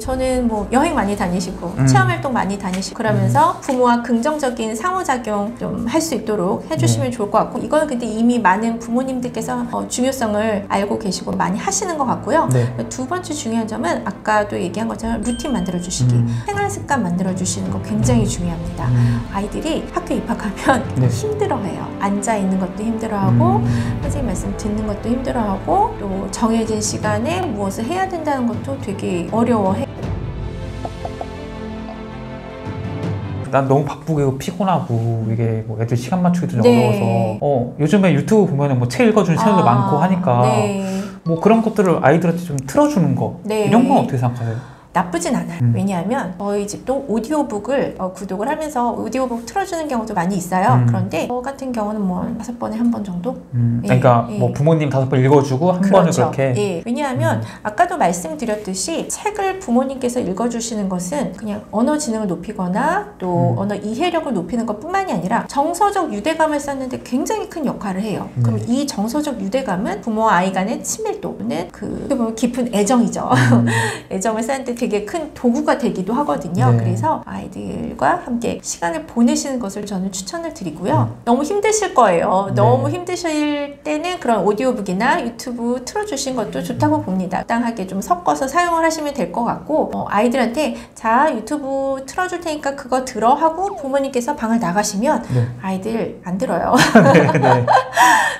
저는 뭐 여행 많이 다니시고 음. 체험 활동 많이 다니시고 그러면서 부모와 긍정적인 상호작용 좀 할 수 있도록 해주시면 좋을 것 같고 이거는 근데 이미 많은 부모님들께서 어, 중요성을 알고 계시고 많이 하시는 것 같고요. 네. 두 번째 중요한 점은 아까도 얘기한 것처럼 루틴 만들어 주시기, 음. 생활 습관 만들어 주시는 거 굉장히 중요합니다. 음. 아이들이 학교 입학하면 네. 힘들어해요. 앉아 있는 것도 힘들어하고 음. 선생님 말씀 듣는 것도 힘들어하고 또 정해진 시간에 무엇을 해야 된다는 것도 되게 어려워해. 난 너무 바쁘고 피곤하고 이게 뭐 애들 시간 맞추기도 좀 네. 어려워서 어 요즘에 유튜브 보면은 뭐 책 읽어주는 채널도 아, 많고 하니까 네. 뭐 그런 것들을 아이들한테 좀 틀어주는 거 네. 이런 건 어떻게 생각하세요? 나쁘진 않아요. 음. 왜냐하면 저희 집도 오디오북을 어, 구독을 하면서 오디오북 틀어주는 경우도 많이 있어요. 음. 그런데 저 같은 경우는 뭐한 다섯 번에 한 번 정도? 음, 예, 그러니까 예. 뭐 부모님 다섯 번 읽어주고 한 번을 그렇게 예. 왜냐하면 음. 아까도 말씀드렸듯이 책을 부모님께서 읽어주시는 것은 그냥 언어 지능을 높이거나 또 음. 언어 이해력을 높이는 것뿐만이 아니라 정서적 유대감을 쌓는데 굉장히 큰 역할을 해요. 네. 그럼 이 정서적 유대감은 부모와 아이 간의 친밀도는 그 어떻게 보면 깊은 애정이죠. 음, 애정을 쌓는데 되게 큰 도구가 되기도 하거든요. 네. 그래서 아이들과 함께 시간을 보내시는 것을 저는 추천을 드리고요. 음. 너무 힘드실 거예요. 네. 너무 힘드실 때는 그런 오디오북이나 유튜브 틀어주신 것도 좋다고 봅니다. 적당하게 좀 섞어서 사용을 하시면 될 것 같고 어, 아이들한테 자 유튜브 틀어줄 테니까 그거 들어 하고 부모님께서 방을 나가시면 네. 아이들 안 들어요. 네, 네.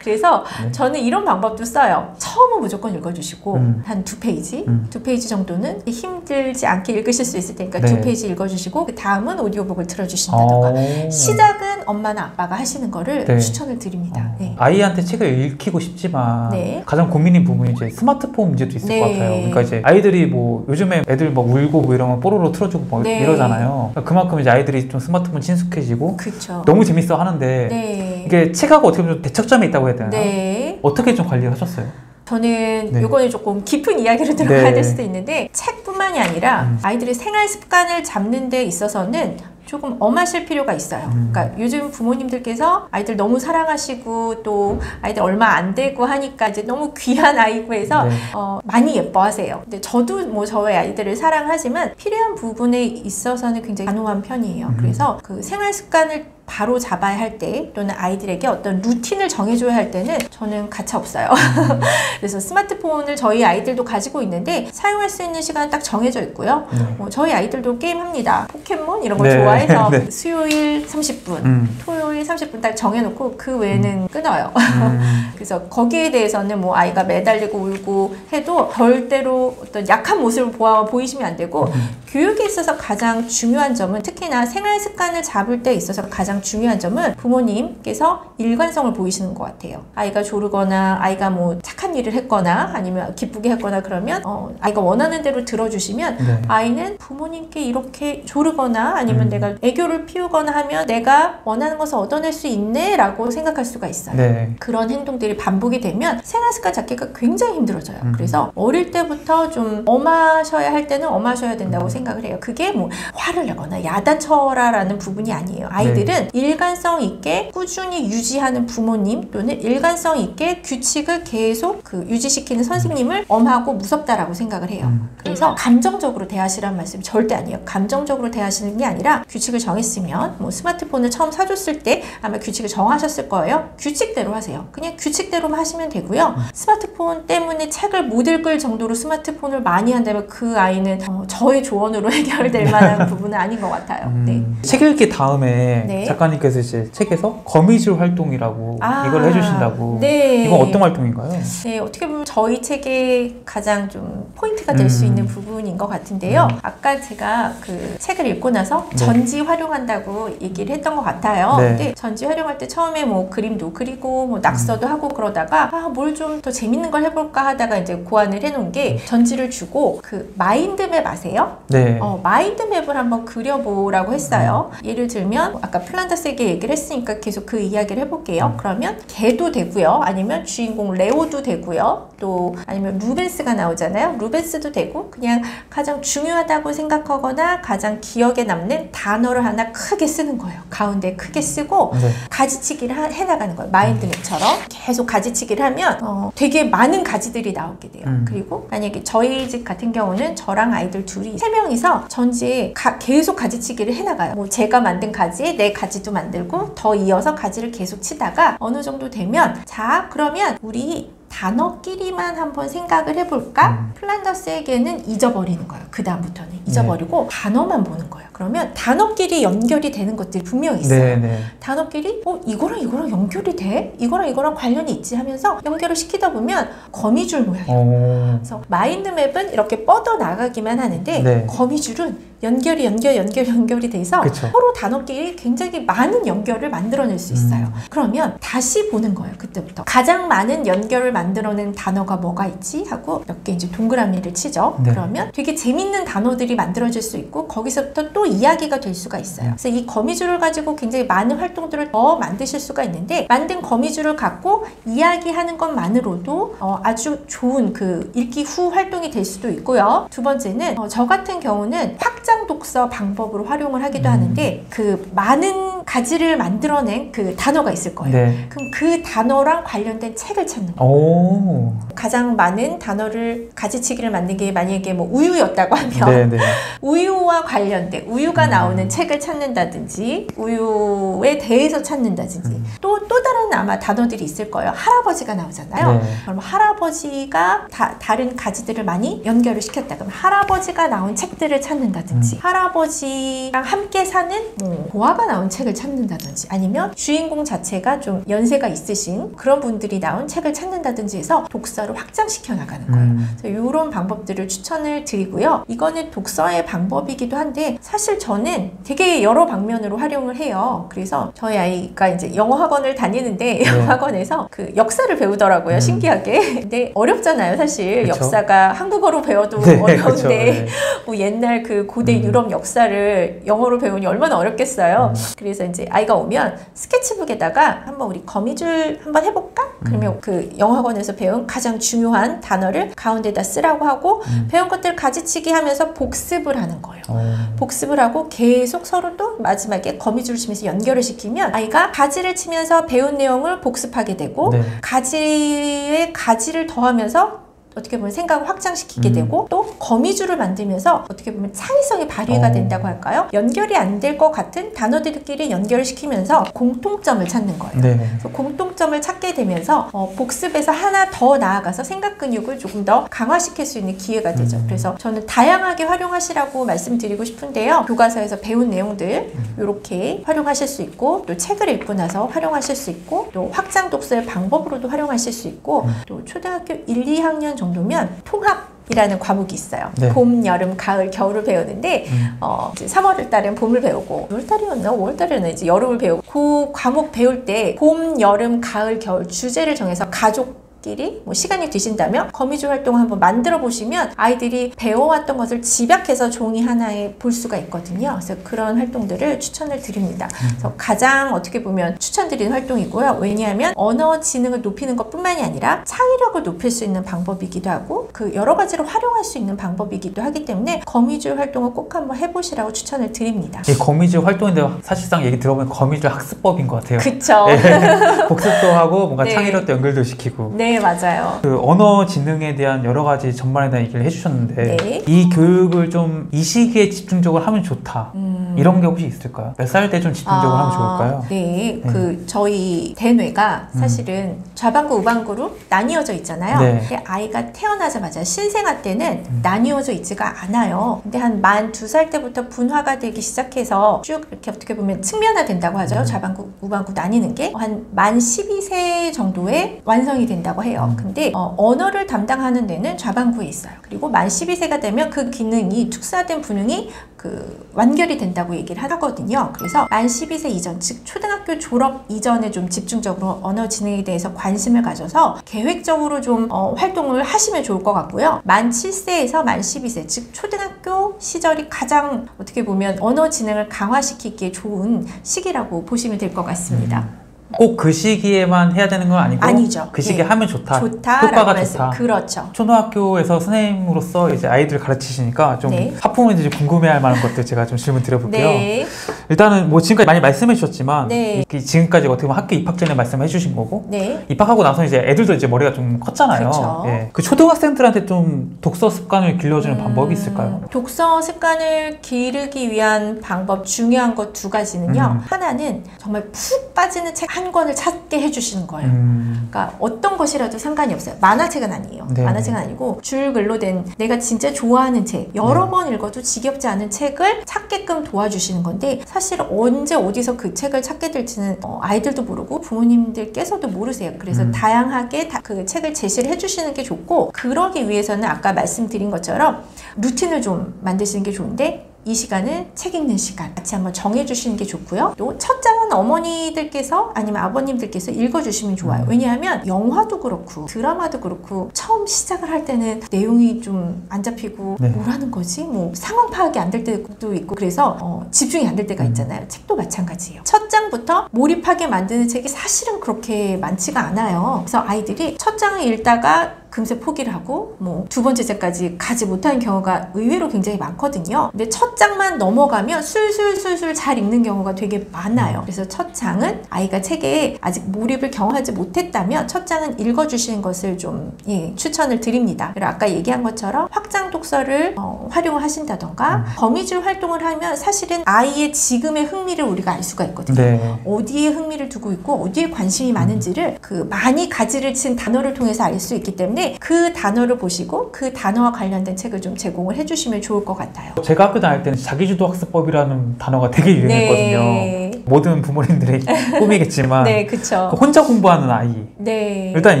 그래서 네. 저는 이런 방법도 써요. 처음은 무조건 읽어주시고 음. 한두 페이지, 음. 두 페이지 정도는 힘 들지 않게 읽으실 수 있을 테니까 네. 두 페이지 읽어주시고 그 다음은 오디오북을 틀어주신다던가 어. 시작은 엄마나 아빠가 하시는 거를 네. 추천을 드립니다. 어. 네. 아이한테 책을 읽히고 싶지만 네. 가장 고민인 부분이 이제 스마트폰 문제도 있을 네. 것 같아요. 그러니까 이제 아이들이 뭐 요즘에 애들 뭐 울고 뭐 이러면 뽀로로 틀어주고 뭐 네. 이러잖아요. 그러니까 그만큼 이제 아이들이 좀 스마트폰 친숙해지고 그렇죠. 너무 재밌어 하는데 네. 이게 책하고 어떻게 보면 좀 대척점에 있다고 해야 되나? 네. 어떻게 좀 관리를 하셨어요? 저는 네. 요거는 조금 깊은 이야기로 들어가야 네. 될 수도 있는데 책뿐만이 아니라 음. 아이들의 생활 습관을 잡는 데 있어서는 조금 엄하실 필요가 있어요. 음. 그러니까 요즘 부모님들께서 아이들 너무 사랑하시고 또 아이들 얼마 안 되고 하니까 이제 너무 귀한 아이고 해서 네. 어, 많이 예뻐하세요. 근데 저도 뭐 저의 아이들을 사랑하지만 필요한 부분에 있어서는 굉장히 단호한 편이에요. 음. 그래서 그 생활 습관을 바로 잡아야 할 때 또는 아이들에게 어떤 루틴을 정해줘야 할 때는 저는 가차 없어요. 음. 그래서 스마트폰을 저희 아이들도 가지고 있는데 사용할 수 있는 시간은 딱 정해져 있고요. 네. 뭐 저희 아이들도 게임합니다. 포켓몬 이런 거 네. 좋아해서 네. 수요일 30분, 음. 토요일 30분 딱 정해놓고 그 외에는 끊어요. 음. 그래서 거기에 대해서는 뭐 아이가 매달리고 울고 해도 절대로 어떤 약한 모습을 보아 보이시면 안 되고 음. 교육에 있어서 가장 중요한 점은 특히나 생활 습관을 잡을 때 있어서 가장 중요한 점은 부모님께서 일관성을 보이시는 것 같아요. 아이가 조르거나 아이가 뭐 착한 일을 했거나 아니면 기쁘게 했거나 그러면 어, 아이가 원하는 대로 들어주시면 네. 아이는 부모님께 이렇게 조르거나 아니면 음. 내가 애교를 피우거나 하면 내가 원하는 것을 얻어낼 수 있네 라고 생각할 수가 있어요. 네. 그런 행동들이 반복이 되면 생활 습관 잡기가 굉장히 힘들어져요. 음. 그래서 어릴 때부터 좀 엄하셔야 할 때는 엄하셔야 된다고 생각을 해요. 그게 뭐 화를 내거나 야단쳐라라는 부분이 아니에요. 아이들은 일관성 있게 꾸준히 유지하는 부모님 또는 일관성 있게 규칙을 계속 그 유지시키는 선생님을 엄하고 무섭다라고 생각을 해요. 음. 그래서 감정적으로 대하시라는 말씀이 절대 아니에요. 감정적으로 대하시는 게 아니라 규칙을 정했으면 뭐 스마트폰을 처음 사줬을 때 아마 규칙을 정하셨을 거예요. 규칙대로 하세요. 그냥 규칙대로만 하시면 되고요. 스마트폰 때문에 책을 못 읽을 정도로 스마트폰을 많이 한다면 그 아이는 어, 저의 조언으로 해결될 만한 부분은 아닌 것 같아요. 음. 네. 책 읽기 다음에 네. 작가님께서 이제 책에서 거미줄 활동이라고 아, 이걸 해주신다고. 네. 이건 어떤 활동인가요? 네, 어떻게 보면 저희 책의 가장 좀 포인트가 될수 음. 있는 부분인 것 같은데요. 아까 제가 그 책을 읽고 나서 네. 전지 활용한다고 얘기를 했던 것 같아요. 네. 근데 전지 활용할 때 처음에 뭐 그림도 그리고 뭐 낙서도 하고 그러다가 아, 뭘 좀 더 재밌는 걸 해볼까 하다가 이제 고안을 해놓은 게 전지를 주고 그 마인드맵 아세요? 네. 어, 마인드맵을 한번 그려보라고 했어요. 예를 들면 아까 플란다스의 개 얘기를 했으니까 계속 그 이야기를 해볼게요. 그러면 개도 되고요. 아니면 주인공 레오도 되고요. 또 아니면 루벤스가 나오잖아요. 루벤스도 되고 그냥 가장 중요하다고 생각하거나 가장 기억에 남는 단어를 하나 크게 쓰는 거예요. 가운데 크게 쓰고 네. 가지치기를 하- 해나가는 거예요. 마인드맵처럼 계속 가지치기를 하면 어, 되게 많은 가지들이 나오게 돼요. 음. 그리고 만약에 저희 집 같은 경우는 저랑 아이들 둘이 세 명이서 전지에 가- 계속 가지치기를 해나가요. 뭐 제가 만든 가지에 내 가지 도 만들고 더 이어서 가지를 계속 치다가 어느 정도 되면 자 그러면 우리 단어끼리만 한번 생각을 해볼까? 음. 플란더스에게는 잊어버리는 거예요. 그 다음부터는 잊어버리고 단어만 보는 거예요. 그러면 단어끼리 연결이 되는 것들이 분명히 있어요. 네, 네. 단어끼리 어 이거랑 이거랑 연결이 돼? 이거랑 이거랑 관련이 있지 하면서 연결을 시키다 보면 거미줄 모양이에요. 어. 그래서 마인드맵은 이렇게 뻗어 나가기만 하는데 네. 거미줄은 연결이 연결 연결 연결이 돼서 그쵸. 서로 단어끼리 굉장히 많은 연결을 만들어낼 수 있어요. 음. 그러면 다시 보는 거예요. 그때부터 가장 많은 연결을 만 들어낸 단어가 뭐가 있지 하고 몇 개 이제 동그라미를 치죠. 네. 그러면 되게 재밌는 단어들이 만들어질 수 있고 거기서부터 또 이야기가 될 수가 있어요. 그래서 이 거미줄을 가지고 굉장히 많은 활동들을 더 만드실 수가 있는데 만든 거미줄을 갖고 이야기하는 것만으로도 어, 아주 좋은 그 읽기 후 활동이 될 수도 있고요. 두 번째는 어, 저 같은 경우는 확장 독서 방법으로 활용을 하기도 음. 하는데 그 많은 가지를 만들어낸 그 단어가 있을 거예요. 네. 그럼 그 단어랑 관련된 책을 찾는 거예요. 오. 가장 많은 단어를 가지치기를 만든 게 만약에 뭐 우유였다고 하면 네, 네. 우유와 관련된 우유가 음. 나오는 책을 찾는다든지 우유에 대해서 찾는다든지 음. 또또 다른 아마 단어들이 있을 거예요. 할아버지가 나오잖아요. 네. 그럼 할아버지가 다, 다른 가지들을 많이 연결을 시켰다. 그럼 할아버지가 나온 책들을 음. 찾는다든지 할아버지랑 함께 사는 뭐 고아가 나온 책을 찾는다든지 아니면 주인공 자체가 좀 연세가 있으신 그런 분들이 나온 책을 찾는다든지 해서 독서를 확장시켜 나가는 거예요. 음. 그래서 이런 방법들을 추천을 드리고요. 이거는 독서의 방법이기도 한데 사실 저는 되게 여러 방면으로 활용을 해요. 그래서 저희 아이가 이제 영어 학원을 다니는데 네. 영어 학원에서 그 역사를 배우더라고요. 음. 신기하게. 근데 어렵잖아요, 사실. 그쵸. 역사가 한국어로 배워도 네. 어려운데 네. 뭐 옛날 그 고대 음. 유럽 역사를 영어로 배우니 얼마나 어렵겠어요. 음. 그래서 이제 아이가 오면 스케치북에다가 한번 우리 거미줄 한번 해볼까? 그러면 그 영어 학원에서 배운 가장 중요한 단어를 가운데다 쓰라고 하고 음. 배운 것들 가지치기 하면서 복습을 하는 거예요. 어. 복습을 하고 계속 서로 또 마지막에 거미줄을 치면서 연결을 시키면 아이가 가지를 치면서 배운 내용을 복습하게 되고 네. 가지에 가지를 더하면서 어떻게 보면 생각을 확장시키게 음. 되고 또 거미줄을 만들면서 어떻게 보면 창의성이 발휘가 어. 된다고 할까요? 연결이 안 될 것 같은 단어들끼리 연결을 시키면서 공통점을 찾는 거예요. 네. 그래서 공통점을 찾게 되면서 어, 복습에서 하나 더 나아가서 생각 근육을 조금 더 강화시킬 수 있는 기회가 되죠. 음. 그래서 저는 다양하게 활용하시라고 말씀드리고 싶은데요. 교과서에서 배운 내용들 음. 이렇게 활용하실 수 있고 또 책을 읽고 나서 활용하실 수 있고 또 확장 독서의 방법으로도 활용하실 수 있고 음. 또 초등학교 1, 2학년 정도 면 통합 이라는 과목이 있어요. 네. 봄, 여름, 가을, 겨울을 배우는데 음. 어, 이제 3월 달엔 봄을 배우고 6월 달이었나 5월 달이었나 이제 여름을 배우고 그 과목 배울 때 봄, 여름, 가을, 겨울 주제를 정해서 가족 끼리 뭐 시간이 되신다면 거미줄 활동 한번 만들어 보시면 아이들이 배워왔던 것을 집약해서 종이 하나에 볼 수가 있거든요. 그래서 그런 활동들을 추천을 드립니다. 그래서 가장 어떻게 보면 추천드리는 활동이고요. 왜냐하면 언어 지능을 높이는 것뿐만이 아니라 창의력을 높일 수 있는 방법이기도 하고 그 여러 가지로 활용할 수 있는 방법이기도 하기 때문에 거미줄 활동을 꼭 한번 해보시라고 추천을 드립니다. 이 거미줄 활동인데 사실상 얘기 들어보면 거미줄 학습법인 것 같아요. 그쵸? 네. 복습도 하고 뭔가 네. 창의력도 연결도 시키고 네, 맞아요. 그 언어 지능에 대한 여러 가지 전반에 대한 얘기를 해주셨는데 네. 이 교육을 좀 이 시기에 집중적으로 하면 좋다 음. 이런 게 혹시 있을까요? 몇 살 때 좀 집중적으로 하면 좋을까요? 네, 네. 그 저희 대뇌가 사실은 좌방구 우방구로 나뉘어져 있잖아요. 네. 근데 아이가 태어나자마자 신생아 때는 음. 나뉘어져 있지가 않아요. 근데 한 만 두 살 때부터 분화가 되기 시작해서 쭉 이렇게 어떻게 보면 측면화 된다고 하죠. 음. 좌방구 우방구 나뉘는 게 한 만 12세 정도에 완성이 된다고 해요. 음. 근데 어, 언어를 담당하는 데는 좌방구에 있어요. 그리고 만 12세가 되면 그 기능이 특수화된 분능이 그 완결이 된다고 얘기를 하거든요. 그래서 만 12세 이전, 즉 초등학교 졸업 이전에 좀 집중적으로 언어 지능에 대해서 관심을 가져서 계획적으로 좀 어, 활동을 하시면 좋을 것 같고요. 만 7세에서 만 12세, 즉 초등학교 시절이 가장 어떻게 보면 언어 지능을 강화시키기에 좋은 시기라고 보시면 될 것 같습니다. 꼭 그 시기에만 해야 되는 건 아니고 아니죠. 그 시기에 예. 하면 좋다. 좋다라고 효과가. 좋다. 그렇죠. 초등학교에서 선생님으로서 이제 아이들 가르치시니까 좀 네. 학부모님들이 궁금해할 만한 것들 제가 좀 질문 드려볼게요. 네. 일단은 뭐 지금까지 많이 말씀해 주셨지만 네. 이- 지금까지 어떻게 보면 학교 입학 전에 말씀해 주신 거고 네. 입학하고 나서 이제 애들도 이제 머리가 좀 컸잖아요. 그쵸. 예. 그 초등학생들한테 좀 독서 습관을 길러주는 방법이 있을까요? 음, 독서 습관을 기르기 위한 방법 중요한 것 두 가지는요. 음. 하나는 정말 푹 빠지는 책 한 권을 찾게 해주시는 거예요. 음, 그러니까 어떤 것이라도 상관이 없어요. 만화책은 아니에요. 네. 만화책은 아니고 줄글로 된 내가 진짜 좋아하는 책, 여러 네. 번 읽어도 지겹지 않은 책을 찾게끔 도와주시는 건데 사실 언제 어디서 그 책을 찾게 될지는 어, 아이들도 모르고 부모님들께서도 모르세요. 그래서 음. 다양하게 다- 그 책을 제시를 해주시는 게 좋고 그러기 위해서는 아까 말씀드린 것처럼 루틴을 좀 만드시는 게 좋은데 이 시간은 책 읽는 시간 같이 한번 정해주시는 게 좋고요. 또 첫 장은 어머니들께서 아니면 아버님들께서 읽어주시면 좋아요. 음. 왜냐하면 영화도 그렇고 드라마도 그렇고 처음 시작을 할 때는 내용이 좀 안 잡히고 네. 뭐라는 거지? 뭐 상황 파악이 안 될 때도 있고 그래서 어, 집중이 안 될 때가 음. 있잖아요. 책도 마찬가지예요. 첫 장부터 몰입하게 만드는 책이 사실은 그렇게 많지가 않아요. 그래서 아이들이 첫 장을 읽다가 금세 포기를 하고 뭐 두 번째 장까지 가지 못하는 경우가 의외로 굉장히 많거든요. 근데 첫 장만 넘어가면 술술술술 잘 읽는 경우가 되게 많아요. 그래서 첫 장은 아이가 책에 아직 몰입을 경험하지 못했다면 첫 장은 읽어주시는 것을 좀 예, 추천을 드립니다. 그리고 아까 얘기한 것처럼 확장 독서를 어, 활용하신다던가 음. 거미줄 활동을 하면 사실은 아이의 지금의 흥미를 우리가 알 수가 있거든요. 네. 어디에 흥미를 두고 있고 어디에 관심이 많은지를 그 많이 가지를 친 단어를 통해서 알 수 있기 때문에 그 단어를 보시고 그 단어와 관련된 책을 좀 제공을 해주시면 좋을 것 같아요. 제가 학교 다닐 때는 자기주도 학습법이라는 단어가 되게 유행했거든요. 네. 모든 부모님들의 꿈이겠지만 네, 그쵸. 그 혼자 공부하는 아이 네. 일단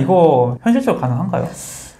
이거 현실적으로 가능한가요?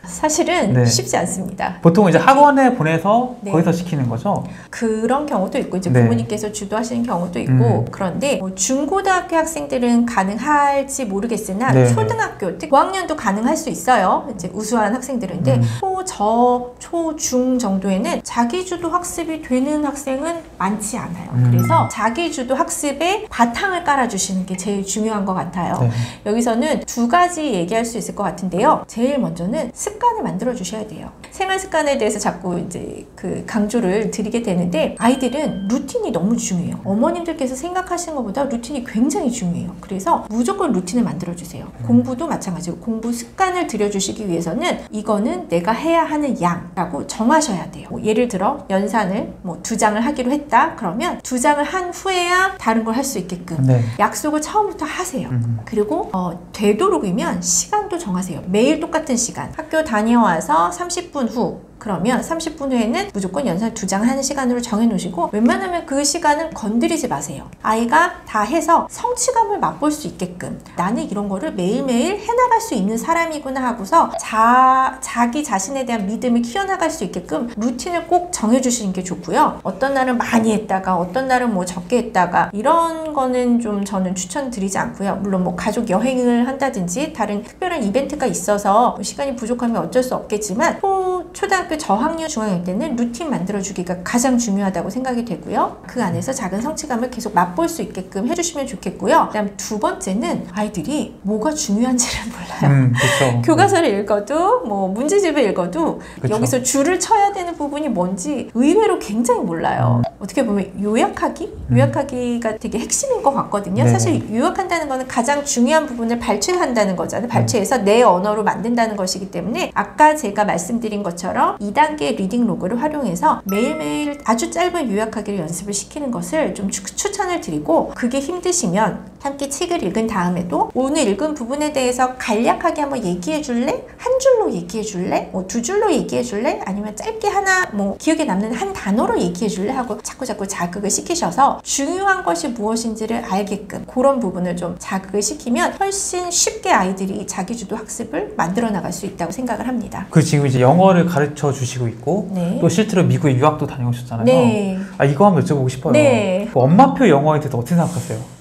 사실은 네. 쉽지 않습니다. 보통 이제 학원에 보내서 네. 거기서 시키는 거죠. 그런 경우도 있고 이제 네. 부모님께서 주도하시는 경우도 있고 음. 그런데 뭐 중고등학교 학생들은 가능할지 모르겠으나 네. 초등학교 특히 고학년도 가능할 수 있어요. 이제 우수한 학생들은 근데 음. 초 저 초 중 정도에는 자기주도 학습이 되는 학생은 많지 않아요. 음. 그래서 자기주도 학습에 바탕을 깔아주시는 게 제일 중요한 것 같아요. 네. 여기서는 두 가지 얘기할 수 있을 것 같은데요. 제일 먼저는 습 관을 만들어 주셔야 돼요. 생활 습관에 대해서 자꾸 이제 그 강조를 드리게 되는데 아이들은 루틴이 너무 중요해요. 어머님들께서 생각하시는 것보다 루틴이 굉장히 중요해요. 그래서 무조건 루틴을 만들어 주세요. 공부도 마찬가지로 공부 습관을 들여주시기 위해서는 이거는 내가 해야 하는 양라고 정하셔야 돼요. 뭐 예를 들어 연산을 뭐 두 장을 하기로 했다. 그러면 두 장을 한 후에야 다른 걸 할 수 있게끔 네. 약속을 처음부터 하세요. 음. 그리고 어, 되도록이면 시간도 정하세요. 매일 똑같은 시간. 학교 다녀와서 30분 후. 그러면 30분 후에는 무조건 연산 두장 하는 시간으로 정해 놓으시고 웬만하면 그 시간은 건드리지 마세요. 아이가 다 해서 성취감을 맛볼 수 있게끔 나는 이런 거를 매일매일 해나갈 수 있는 사람이구나 하고서 자, 자기 자신에 대한 믿음을 키워나갈 수 있게끔 루틴을 꼭 정해주시는 게 좋고요. 어떤 날은 많이 했다가 어떤 날은 뭐 적게 했다가 이런 거는 좀 저는 추천드리지 않고요. 물론 뭐 가족 여행을 한다든지 다른 특별한 이벤트가 있어서 뭐 시간이 부족하면 어쩔 수 없겠지만 초, 초등학교 저학년 중학년 때는 루틴 만들어주기가 가장 중요하다고 생각이 되고요. 그 안에서 작은 성취감을 계속 맛볼 수 있게끔 해주시면 좋겠고요. 그다음 두 번째는 아이들이 뭐가 중요한지를 몰라요. 음. 교과서를 읽어도 뭐 문제집을 읽어도 그쵸. 여기서 줄을 쳐야 되는 부분이 뭔지 의외로 굉장히 몰라요. 어떻게 보면 요약하기? 음. 요약하기가 되게 핵심인 것 같거든요. 네. 사실 요약한다는 거는 가장 중요한 부분을 발췌한다는 거잖아요. 발췌해서 내 언어로 만든다는 것이기 때문에 아까 제가 말씀드린 것처럼 2단계 reading log를 활용해서 매일매일 아주 짧은 요약하기를 연습을 시키는 것을 좀 추, 추천을 드리고 그게 힘드시면 함께 책을 읽은 다음에도 오늘 읽은 부분에 대해서 간략하게 한번 얘기해 줄래? 한 줄로 얘기해 줄래? 뭐 두 줄로 얘기해 줄래? 아니면 짧게 하나 뭐 기억에 남는 한 단어로 얘기해 줄래? 하고 자꾸 자꾸 자극을 시키셔서 중요한 것이 무엇인지를 알게끔 그런 부분을 좀 자극을 시키면 훨씬 쉽게 아이들이 자기주도 학습을 만들어 나갈 수 있다고 생각을 합니다. 그 지금 이제 영어를 가르쳐 주시고 있고 네. 또 실제로 미국에 유학도 다녀오셨잖아요. 네. 아 이거 한번 여쭤보고 싶어요. 네. 그 엄마표 영어에 대해서 어떻게 생각하세요?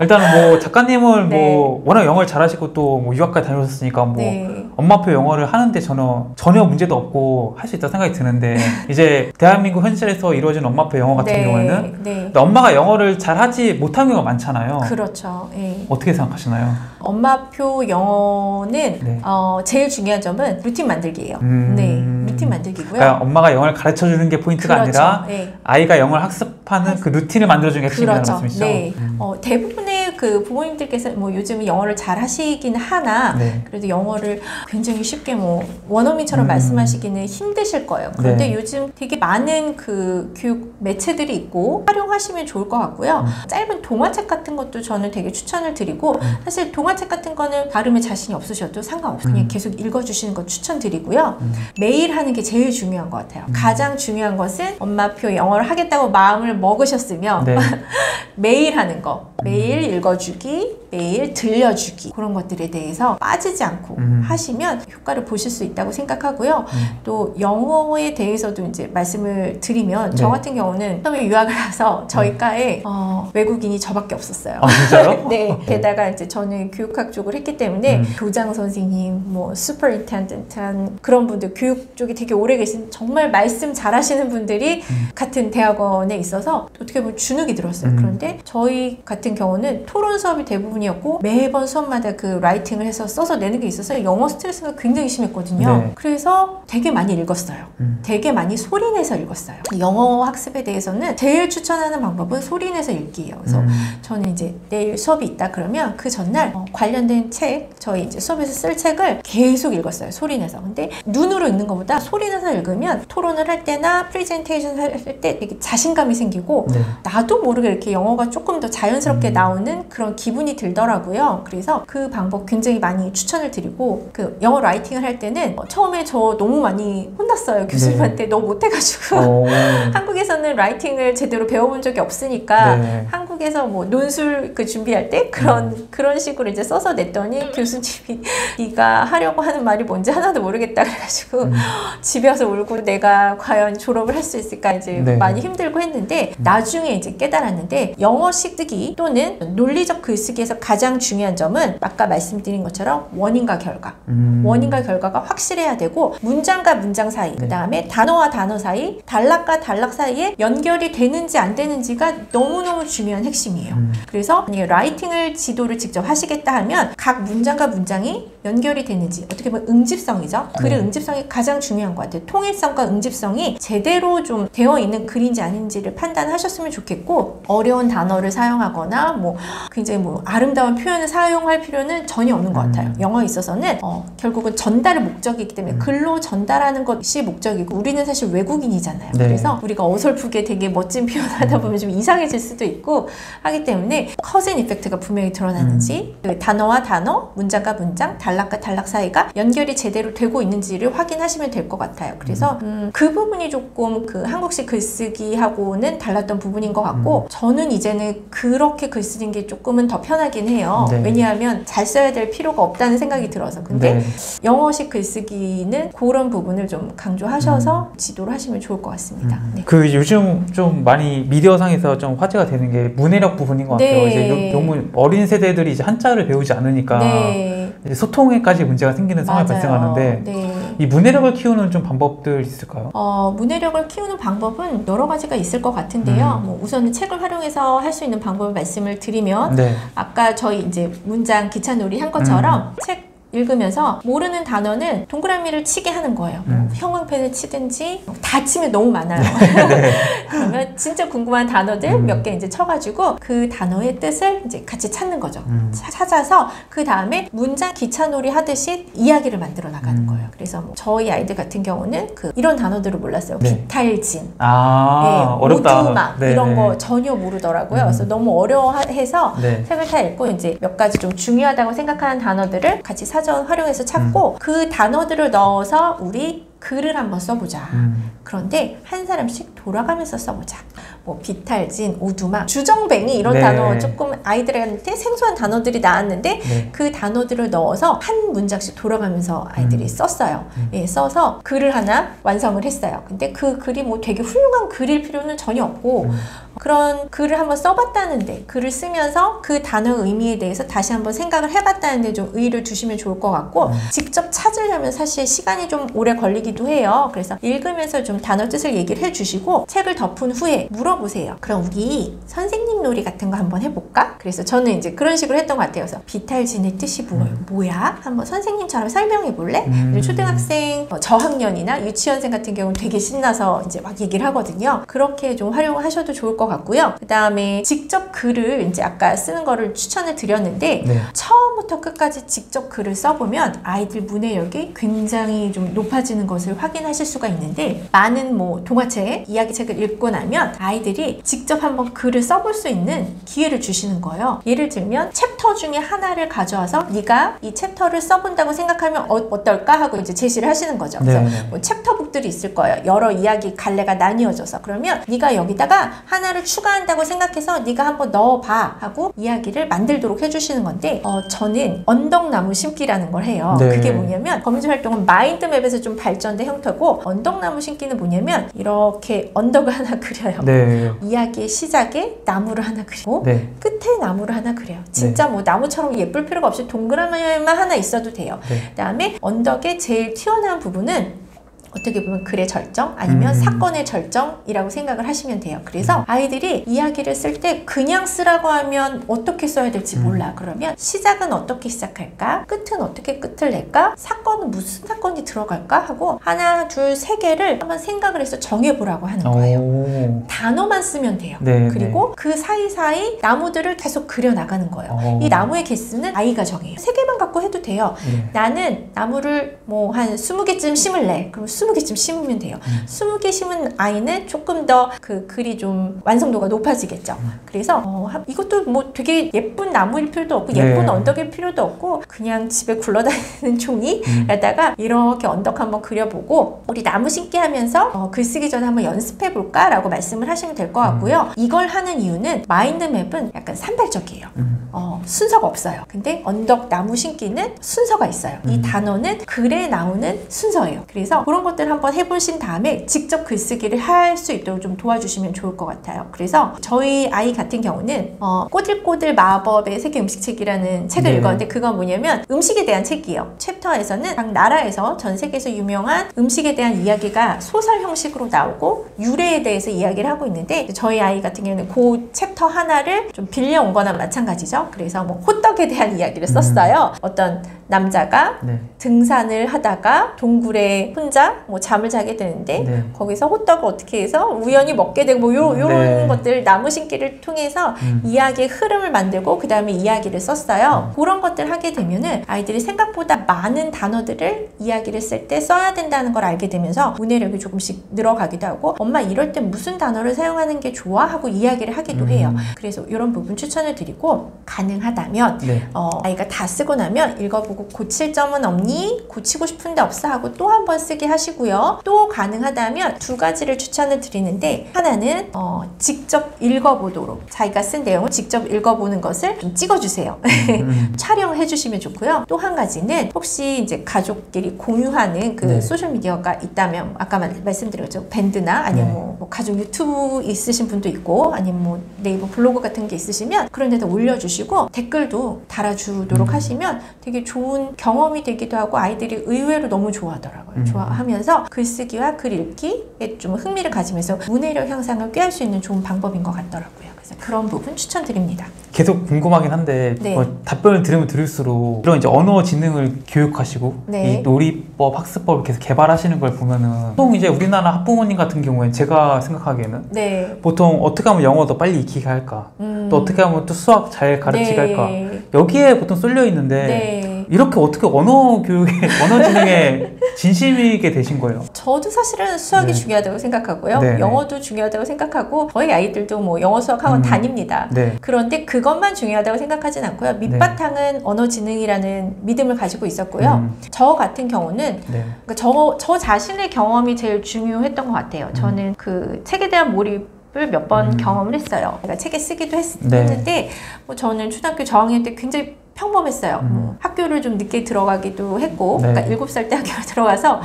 일단은 뭐 작가님은 네. 뭐 워낙 영어를 잘하시고 또 뭐 유학까지 다녀오셨으니까 뭐 네. 엄마표 영어를 하는데 전혀 전혀 문제도 없고 할 수 있다고 생각이 드는데 이제 대한민국 현실에서 이루어진 엄마표 영어 같은 경우에는 네. 엄마가 영어를 잘 하지 못하는 경우가 많잖아요. 그렇죠. 예. 어떻게 생각하시나요? 엄마표 영어는 네. 어, 제일 중요한 점은 루틴 만들기예요. 음. 네, 루틴 만들기고요. 그러니까 엄마가 영어를 가르쳐 주는 게 포인트가 그렇죠. 아니라 네. 아이가 영어를 학습하는 그 루틴을 만들어 주는 게 핵심이라는 그렇죠. 말씀이시죠? 네. 음. 어, 대부분의 그 부모님들께서 뭐 요즘 영어를 잘 하시긴 하나 네. 그래도 영어를 굉장히 쉽게 뭐 원어민처럼 음. 말씀하시기는 힘드실 거예요. 그런데 네. 요즘 되게 많은 그 교육 매체들이 있고 활용하시면 좋을 것 같고요. 음. 짧은 동화책 같은 것도 저는 되게 추천을 드리고 사실 동화책 같은 거는 발음에 자신이 없으셔도 상관없어요. 그냥 음. 계속 읽어주시는 거 추천드리고요. 음. 매일 하는 게 제일 중요한 것 같아요. 가장 중요한 것은 엄마표 영어를 하겠다고 마음을 먹으셨으면 네. 매일 하는 거, 매일 읽어 주기, 매일 들려주기 그런 것들에 대해서 빠지지 않고 음. 하시면 효과를 보실 수 있다고 생각하고요. 음. 또 영어에 대해서도 이제 말씀을 드리면 저 네. 같은 경우는 처음에 유학을 가서 저희 과에 어, 외국인이 저밖에 없었어요. 아 진짜요? 네. 게다가 이제 저는 교육학 쪽을 했기 때문에 음. 교장 선생님, 뭐 슈퍼인텐던트한 그런 분들 교육 쪽에 되게 오래 계신 정말 말씀 잘하시는 분들이 음. 같은 대학원에 있어서 어떻게 보면 주눅이 들었어요. 음. 그런데 저희 같은 경우는 토론 수업이 대부분이었고 매번 수업마다 그 writing을 해서 써서 내는 게 있어서 영어 스트레스가 굉장히 심했거든요. 네. 그래서 되게 많이 읽었어요. 음. 되게 많이 소리내서 읽었어요. 영어 학습에 대해서는 제일 추천하는 방법은 소리내서 읽기예요. 그래서 음. 저는 이제 내일 수업이 있다 그러면 그 전날 어, 관련된 책, 저희 이제 수업에서 쓸 책을 계속 읽었어요. 소리내서. 근데 눈으로 읽는 것보다 소리내서 읽으면 토론을 할 때나 프레젠테이션 할 때 되게 자신감이 생기고 네. 나도 모르게 이렇게 영어가 조금 더 자연스럽게 음. 나오는 그런 기분이 들더라고요. 그래서 그 방법 굉장히 많이 추천을 드리고 그 영어 writing을 할 때는 어, 처음에 저 너무 많이 혼났어요. 교수님한테 너무 못해가지고 오. 한국에서는 라이팅을 제대로 배워본 적이 없으니까 네. 한국에서 뭐 논술 그 준비할 때 그런 그런 식으로 이제 써서 냈더니 교수님이 네가 하려고 하는 말이 뭔지 하나도 모르겠다 그래가지고 음. 집에 와서 울고 내가 과연 졸업을 할 수 있을까 이제 네. 많이 힘들고 했는데 나중에 이제 깨달았는데 영어식 뜨기 또는 논리 적 글쓰기에서 가장 중요한 점은 아까 말씀드린 것처럼 원인과 결과 음. 원인과 결과가 확실해야 되고 문장과 문장 사이 네. 그 다음에 단어와 단어 사이 단락과 단락 사이에 연결이 되는지 안 되는지가 너무너무 중요한 핵심이에요 음. 그래서 라이팅을 지도를 직접 하시겠다 하면 각 문장과 문장이 연결이 되는지 어떻게 보면 응집성이죠 글의 네. 응집성이 가장 중요한 것 같아요 통일성과 응집성이 제대로 좀 되어 있는 글인지 아닌지를 판단하셨으면 좋겠고 어려운 단어를 사용하거나 뭐 굉장히 뭐 아름다운 표현을 사용할 필요는 전혀 없는 것 음. 같아요 영어에 있어서는 어, 결국은 전달의 목적이기 때문에 음. 글로 전달하는 것이 목적이고 우리는 사실 외국인이잖아요 네. 그래서 우리가 어설프게 되게 멋진 표현을 하다 보면 좀 이상해질 수도 있고 하기 때문에 커즌 이펙트가 분명히 드러나는지 음. 그 단어와 단어, 문장과 문장, 단락과 단락 사이가 연결이 제대로 되고 있는지를 확인하시면 될 것 같아요. 그래서 음, 그 부분이 조금 그 한국식 글쓰기하고는 달랐던 부분인 것 같고 음. 저는 이제는 그렇게 글 쓰는 게 조금은 더 편하긴 해요. 네. 왜냐하면 잘 써야 될 필요가 없다는 생각이 들어서. 근데 네. 영어식 글쓰기는 그런 부분을 좀 강조하셔서 지도를 하시면 좋을 것 같습니다. 음. 네. 그 요즘 좀 많이 미디어상에서 좀 화제가 되는 게 문해력 부분인 것 같아요. 네. 이제 요- 너무 어린 세대들이 이제 한자를 배우지 않으니까 네. 소통에까지 문제가 생기는 상황이 맞아요. 발생하는데 네. 이 문해력을 키우는 좀 방법들 있을까요? 어, 문해력을 키우는 방법은 여러 가지가 있을 것 같은데요. 음. 뭐 우선은 책을 활용해서 할 수 있는 방법을 말씀을 드리면 네. 아까 저희 이제 문장 기차놀이 한 것처럼 음. 책 읽으면서 모르는 단어는 동그라미를 치게 하는 거예요. 뭐 음. 형광펜을 치든지 다 치면 너무 많아요. 그러면 진짜 궁금한 단어들 음. 몇개 이제 쳐가지고 그 단어의 뜻을 이제 같이 찾는 거죠. 음. 차- 찾아서 그 다음에 문장 기차놀이 하듯이 이야기를 만들어 나가는 음. 거예요. 그래서 뭐 저희 아이들 같은 경우는 그 이런 단어들을 몰랐어요. 네. 비탈진, 아 예, 어렵다. 오두막 네, 이런 네. 거 전혀 모르더라고요. 음. 그래서 너무 어려워해서 네. 책을 다 읽고 이제 몇 가지 좀 중요하다고 생각하는 단어들을 같이 사전 활용해서 찾고 그 단어들을 넣어서 우리 글을 한번 써보자. 음. 그런데 한 사람씩 돌아가면서 써보자. 뭐 비탈진, 오두막, 주정뱅이 이런 네. 단어 조금 아이들한테 생소한 단어들이 나왔는데 네. 그 단어들을 넣어서 한 문장씩 돌아가면서 아이들이 음. 썼어요. 음. 예, 써서 글을 하나 완성을 했어요. 근데 그 글이 뭐 되게 훌륭한 글일 필요는 전혀 없고 음. 그런 글을 한번 써봤다는데 글을 쓰면서 그 단어 의미에 대해서 다시 한번 생각을 해봤다는데 좀 의의를 두시면 좋을 것 같고 음. 직접 찾으려면 사실 시간이 좀 오래 걸리기도 해요. 그래서 읽으면서 좀 단어 뜻을 얘기를 해주시고 책을 덮은 후에 물어보세요. 그럼 우리 선생님 놀이 같은 거 한번 해볼까? 그래서 저는 이제 그런 식으로 했던 것 같아요. 그래서 비탈진의 뜻이 뭐, 음. 뭐야? 한번 선생님처럼 설명해 볼래? 음. 초등학생 어, 저학년이나 유치원생 같은 경우는 되게 신나서 이제 막 얘기를 하거든요. 그렇게 좀 활용하셔도 좋을 것 같고요. 그 다음에 직접 글을 이제 아까 쓰는 거를 추천을 드렸는데 네. 처음부터 끝까지 직접 글을 써보면 아이들 문해력이 굉장히 좀 높아지는 것을 확인하실 수가 있는데 많은 뭐 동화책, 이야기책을 읽고 나면 아이들이 직접 한번 글을 써볼 수 있는 기회를 주시는 거예요. 예를 들면 챕터 중에 하나를 가져와서 네가 이 챕터를 써본다고 생각하면 어떨까 하고 이제 제시를 하시는 거죠. 그래서 네. 뭐 챕터북들이 있을 거예요. 여러 이야기 갈래가 나뉘어져서 그러면 네가 여기다가 하나를 추가한다고 생각해서 네가 한번 넣어봐 하고 이야기를 만들도록 해주시는 건데 어, 저는 언덕나무 심기라는 걸 해요. 네. 그게 뭐냐면 거미줄 활동은 마인드맵에서 좀 발전된 형태고 언덕나무 심기는 뭐냐면 이렇게 언덕을 하나 그려요. 네. 이야기의 시작에 나무를 하나 그리고 네. 끝에 나무를 하나 그려요. 진짜 뭐 나무처럼 예쁠 필요가 없이 동그라미만 하나 있어도 돼요. 네. 그다음에 언덕의 제일 튀어나온 부분은 어떻게 보면 글의 절정 아니면 음. 사건의 절정이라고 생각을 하시면 돼요. 그래서 아이들이 이야기를 쓸 때 그냥 쓰라고 하면 어떻게 써야 될지 음. 몰라. 그러면 시작은 어떻게 시작할까? 끝은 어떻게 끝을 낼까? 사건은 무슨 사건이 들어갈까? 하고 하나, 둘, 세 개를 한번 생각을 해서 정해보라고 하는 거예요. 오. 단어만 쓰면 돼요. 네, 그리고 그 사이사이 나무들을 계속 그려 나가는 거예요. 어. 이 나무의 개수는 아이가 정해요. 세 개만 갖고 해도 돼요. 네. 나는 나무를 뭐한 20개쯤 심을래. 그럼 20개쯤 심으면 돼요. 음. 20개 심은 아이는 조금 더 그 글이 좀 완성도가 높아지겠죠. 음. 그래서 어, 한- 이것도 뭐 되게 예쁜 나무일 필요도 없고 네. 예쁜 언덕일 필요도 없고 그냥 집에 굴러다니는 종이 음. 에다가 이렇게 언덕 한번 그려보고 우리 나무 심기 하면서 어, 글 쓰기 전에 한번 연습해 볼까 라고 말씀을 하시면 될 것 같고요. 이걸 하는 이유는 마인드맵은 약간 산발적이에요. 음. 어, 순서가 없어요. 근데 언덕 나무 심기는 순서가 있어요. 이 음. 단어는 글에 나오는 순서예요. 그래서 그런 것들 한번 해보신 다음에 직접 글쓰기를 할 수 있도록 좀 도와주시면 좋을 것 같아요. 그래서 저희 아이 같은 경우는 어, 꼬들꼬들 마법의 세계 음식책이라는 책을 네. 읽었는데 그건 뭐냐면 음식에 대한 책이에요. 챕터에서는 각 나라에서 전 세계에서 유명한 음식에 대한 이야기가 소설 형식으로 나오고 유래에 대해서 이야기를 하고 있는데 저희 아이 같은 경우는 그 챕터 하나를 좀 빌려온 거나 마찬가지죠. 그래서 뭐 호떡에 대한 이야기를 썼어요. 어떤 남자가 네. 등산을 하다가 동굴에 혼자 뭐 잠을 자게 되는데 네. 거기서 호떡을 어떻게 해서 우연히 먹게 되고 뭐 요, 요런 네. 것들 나무 심기를 통해서 음. 이야기의 흐름을 만들고 그 다음에 이야기를 썼어요. 그런 것들 하게 되면은 아이들이 생각보다 많은 단어들을 이야기를 쓸 때 써야 된다는 걸 알게 되면서 문해력이 조금씩 늘어가기도 하고 엄마 이럴 때 무슨 단어를 사용하는 게 좋아 하고 이야기를 하기도 음. 해요. 그래서 이런 부분 추천을 드리고 가능하다면 네. 어, 아이가 다 쓰고 나면 읽어보고 고칠 점은 없니? 고치고 싶은데 없어 하고 또 한 번 쓰게 하시고요. 또 가능하다면 두 가지를 추천을 드리는데 하나는 어, 직접 읽어보도록 자기가 쓴 내용을 직접 읽어보는 것을 좀 찍어주세요. 음. 촬영해 주시면 좋고요. 또 한 가지는 혹시 이제 가족끼리 공유하는 그 네. 소셜 미디어가 있다면 아까 말- 말씀드렸죠 밴드나 아니면 네. 뭐, 뭐 가족 유튜브 있으신 분도 있고 아니면 뭐 네이버 블로그 같은 게 있으시면 그런 데다 올려주시고 댓글도 달아주도록 음. 하시면 되게 좋은 경험이 되기도 하고 아이들이 의외로 너무 좋아하더라고요. 음. 좋아하면서 글쓰기와 글 읽기에 좀 흥미를 가지면서 문해력 향상을 꾀할 수 있는 좋은 방법인 것 같더라고요. 그래서 그런 부분 추천드립니다. 계속 궁금하긴 한데 네. 뭐 답변을 들으면 들을수록 이런 이제 언어 지능을 교육하시고 네. 이 놀이법 학습법을 계속 개발하시는 걸 보면은 보통 이제 우리나라 학부모님 같은 경우엔 제가 생각하기에는 네. 보통 어떻게 하면 영어 더 빨리 익히게 할까 음. 또 어떻게 하면 또 수학 잘 가르치게 네. 할까 여기에 보통 쏠려 있는데 네. 이렇게 어떻게 언어 교육에 언어 지능에 진심이게 되신 거예요? 저도 사실은 수학이 네. 중요하다고 생각하고요. 네, 네. 영어도 중요하다고 생각하고 저희 아이들도 뭐 영어 수학 학원 음. 다닙니다. 네. 그런데 그것만 중요하다고 생각하진 않고요. 밑바탕은 언어 지능이라는 믿음을 가지고 있었고요. 음, 저 같은 경우는 네. 그러니까 저, 저 자신의 경험이 제일 중요했던 것 같아요. 저는 그 책에 대한 몰입을 몇번 음. 경험을 했어요. 제가 책에 쓰기도 했, 네. 는데 뭐 저는 초등학교 저학년 때 굉장히 평범했어요. 음. 뭐 학교를 좀 늦게 들어가기도 했고, 네. 그러니까 7살 때 학교를 들어가서 네.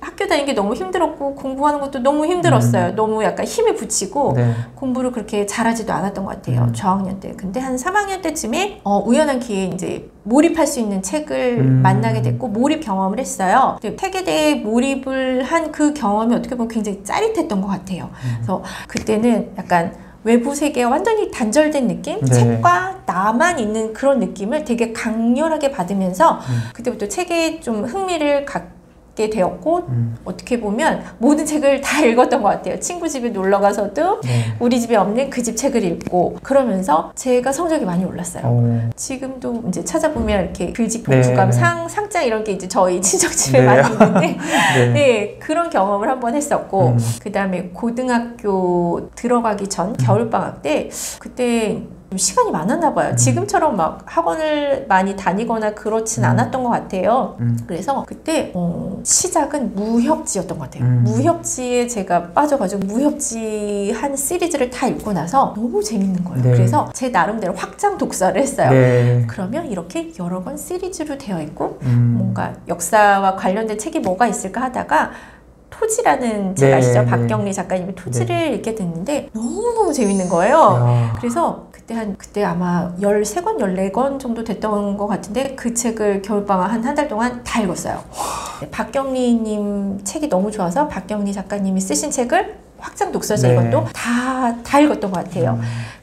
학교 다니는 게 너무 힘들었고 공부하는 것도 너무 힘들었어요. 너무 약간 힘이 붙이고 네. 공부를 그렇게 잘하지도 않았던 것 같아요. 음. 저학년 때. 근데 한 3학년 때쯤에 어, 우연한 기회에 이제 몰입할 수 있는 책을 음. 만나게 됐고 몰입 경험을 했어요. 책에 대해 몰입을 한 그 경험이 어떻게 보면 굉장히 짜릿했던 것 같아요. 음. 그래서 그때는 약간 외부 세계와 완전히 단절된 느낌? 네. 책과 나만 있는 그런 느낌을 되게 강렬하게 받으면서 음. 그때부터 책에 좀 흥미를 갖 게 되었고 음. 어떻게 보면 모든 책을 다 읽었던 것 같아요. 친구 집에 놀러 가서도 네. 우리 집에 없는 그 집 책을 읽고 그러면서 제가 성적이 많이 올랐어요. 오. 지금도 이제 찾아보면 이렇게 글집 네, 독후감 네. 상 상장 이런 게 이제 저희 친척 집에 네. 많이 있는데 네. 네 그런 경험을 한번 했었고 음. 그 다음에 고등학교 들어가기 전 겨울 방학 때 그때 좀 시간이 많았나 봐요. 음. 지금처럼 막 학원을 많이 다니거나 그렇진 음. 않았던 것 같아요. 음. 그래서 그때 어, 시작은 무협지였던 것 같아요. 음. 무협지에 제가 빠져가지고 무협지 한 시리즈를 다 읽고 나서 너무 재밌는 거예요. 네. 그래서 제 나름대로 확장 독서를 했어요. 네. 그러면 이렇게 여러 권 시리즈로 되어 있고 음. 뭔가 역사와 관련된 책이 뭐가 있을까 하다가 토지라는 책 네, 아시죠? 네. 박경리 작가님의 토지를 읽게 됐는데 너무너무 재밌는 거예요. 야. 그래서 그때 한 그때 아마 13권, 14권 정도 됐던 것 같은데 그 책을 겨울방학 한 한 달 동안 다 읽었어요. 네, 박경리님 책이 너무 좋아서 박경리 작가님이 쓰신 책을 확장 독서실 네. 이것도 다, 다 읽었던 것 같아요. 음.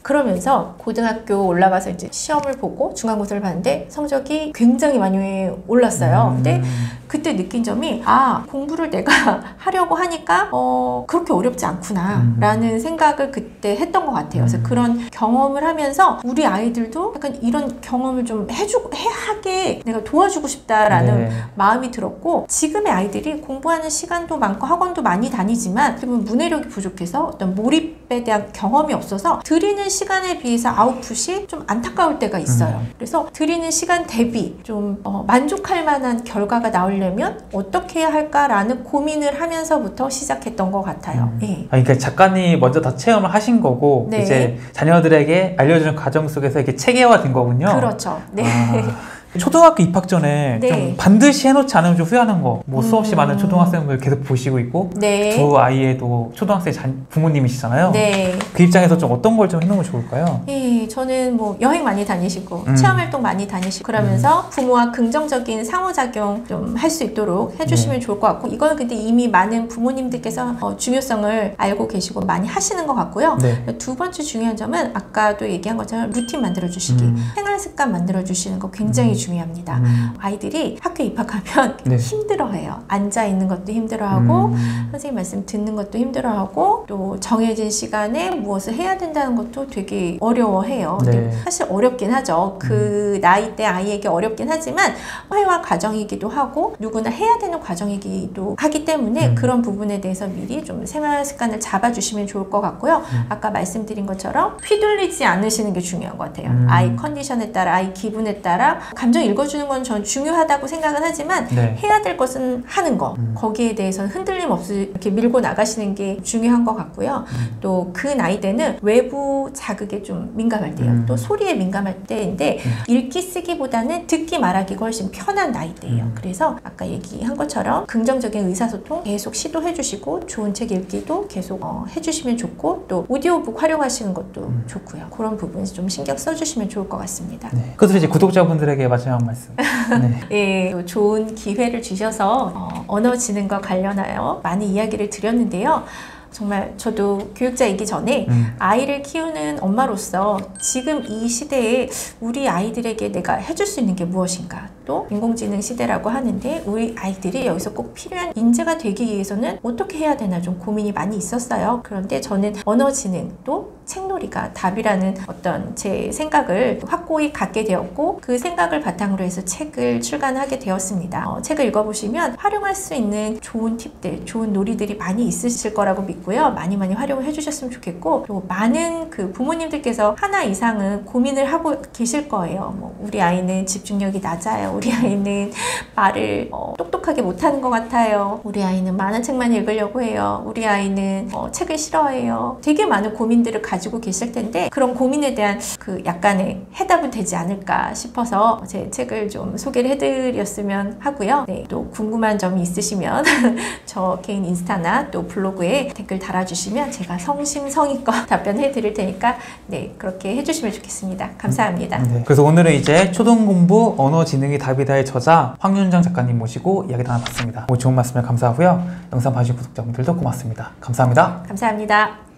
그러면서 고등학교 올라가서 이제 시험을 보고 중간고사를 봤는데 성적이 굉장히 많이 올랐어요. 음. 근데 그때 느낀 점이 아 공부를 내가 하려고 하니까 어 그렇게 어렵지 않구나라는 생각을 그때 했던 것 같아요. 그래서 음. 그런 경험을 하면서 우리 아이들도 약간 이런 경험을 좀 해주고 해 하게 내가 도와주고 싶다라는 네. 마음이 들었고 지금의 아이들이 공부하는 시간도 많고 학원도 많이 다니지만 그러면 문해력이 부족해서 어떤 몰입에 대한 경험이 없어서 드리는 시간에 비해서 아웃풋이 좀 안타까울 때가 있어요. 그래서 드리는 시간 대비 좀 어, 만족할 만한 결과가 나오려면 어떻게 해야 할까라는 고민을 하면서부터 시작했던 것 같아요. 음. 예. 아, 그러니까 작가님이 먼저 다 체험을 하신 거고 네. 이제 자녀들에게 알려주는 과정 속에서 이렇게 체계화된 거군요. 그렇죠. 네. 아, 초등학교 입학 전에 네. 좀 반드시 해놓지 않으면 좀 후회하는 거. 뭐 수없이 음. 많은 초등학생들 계속 보시고 있고 네. 두 아이에도 초등학생 자, 부모님이시잖아요. 네. 그 입장에서 좀 어떤 걸 좀 해놓으면 좋을까요? 예, 저는 뭐 여행 많이 다니시고 음. 체험 활동 많이 다니시고 그러면서 부모와 긍정적인 상호작용 좀 할 수 있도록 해주시면 좋을 것 같고 이거는 근데 이미 많은 부모님들께서 어, 중요성을 알고 계시고 많이 하시는 것 같고요. 네. 두 번째 중요한 점은 아까도 얘기한 것처럼 루틴 만들어 주시기, 음. 생활 습관 만들어 주시는 거 굉장히 음. 중요합니다. 음. 아이들이 학교 입학하면 네. 힘들어해요. 앉아 있는 것도 힘들어하고 음. 선생님 말씀 듣는 것도 힘들어하고 또 정해진 시간에 무엇을 해야 된다는 것도 되게 어려워해요. 네. 사실 어렵긴 하죠. 그 나이 때 아이에게 어렵긴 하지만 회화 과정이기도 하고 누구나 해야 되는 과정이기도 하기 때문에 음. 그런 부분에 대해서 미리 좀 생활 습관을 잡아주시면 좋을 것 같고요. 음. 아까 말씀드린 것처럼 휘둘리지 않으시는 게 중요한 것 같아요. 음. 아이 컨디션에 따라 아이 기분에 따라 감정 읽어주는 건 전 중요하다고 생각은 하지만 네. 해야 될 것은 하는 거 음. 거기에 대해서는 흔들림 없이 이렇게 밀고 나가시는 게 중요한 것 같고요 음. 또그 나이 때는 외부 자극에 좀 민감할 때요 음. 또 소리에 민감할 때인데 읽기 쓰기보다는 듣기 말하기가 훨씬 편한 나이 때예요 음. 그래서 아까 얘기한 것처럼 긍정적인 의사소통 계속 시도해 주시고 좋은 책 읽기도 계속 어, 해주시면 좋고 또 오디오북 활용하시는 것도 음. 좋고요 그런 부분 좀 신경 써주시면 좋을 것 같습니다 네. 끝으로 이제 구독자분들에게 마지막 말씀. 네. 예, 또 좋은 기회를 주셔서 어, 언어 지능과 관련하여 많은 이야기를 드렸는데요. 정말 저도 교육자이기 전에 음. 아이를 키우는 엄마로서 지금 이 시대에 우리 아이들에게 내가 해줄 수 있는 게 무엇인가 또 인공지능 시대라고 하는데 우리 아이들이 여기서 꼭 필요한 인재가 되기 위해서는 어떻게 해야 되나 좀 고민이 많이 있었어요. 그런데 저는 언어지능 또 책놀이가 답이라는 어떤 제 생각을 확고히 갖게 되었고 그 생각을 바탕으로 해서 책을 출간하게 되었습니다. 어, 책을 읽어보시면 활용할 수 있는 좋은 팁들, 좋은 놀이들이 많이 있으실 거라고 믿고 있고요. 많이 많이 활용을 해주셨으면 좋겠고 또 많은 그 부모님들께서 하나 이상은 고민을 하고 계실 거예요. 뭐 우리 아이는 집중력이 낮아요. 우리 아이는 말을 어, 똑똑하게 못하는 것 같아요. 우리 아이는 많은 책만 읽으려고 해요. 우리 아이는 어, 책을 싫어해요. 되게 많은 고민들을 가지고 계실 텐데 그런 고민에 대한 그 약간의 해답은 되지 않을까 싶어서 제 책을 좀 소개를 해드렸으면 하고요. 네, 또 궁금한 점이 있으시면 저 개인 인스타나 또 블로그에 댓글 달아주시면 제가 성심성의껏 답변해 드릴 테니까 네 그렇게 해주시면 좋겠습니다. 감사합니다. 네. 그래서 오늘은 이제 초등공부 언어지능이 답이다의 저자 황윤정 작가님 모시고 이야기 나눠봤습니다. 좋은 말씀을 감사하고요. 영상 봐주신 구독자분들도 고맙습니다. 감사합니다. 감사합니다.